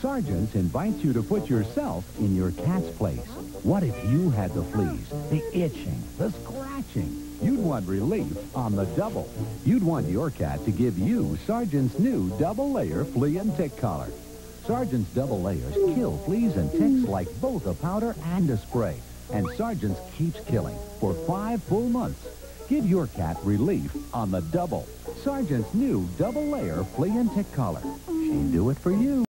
Sergeant's invites you to put yourself in your cat's place. What if you had the fleas, the itching, the scratching? You'd want relief on the double. You'd want your cat to give you Sergeant's new double-layer flea and tick collar. Sergeant's double layers kill fleas and ticks like both a powder and a spray. And Sergeant's keeps killing for five full months. Give your cat relief on the double. Sergeant's new double-layer flea and tick collar. She'd do it for you.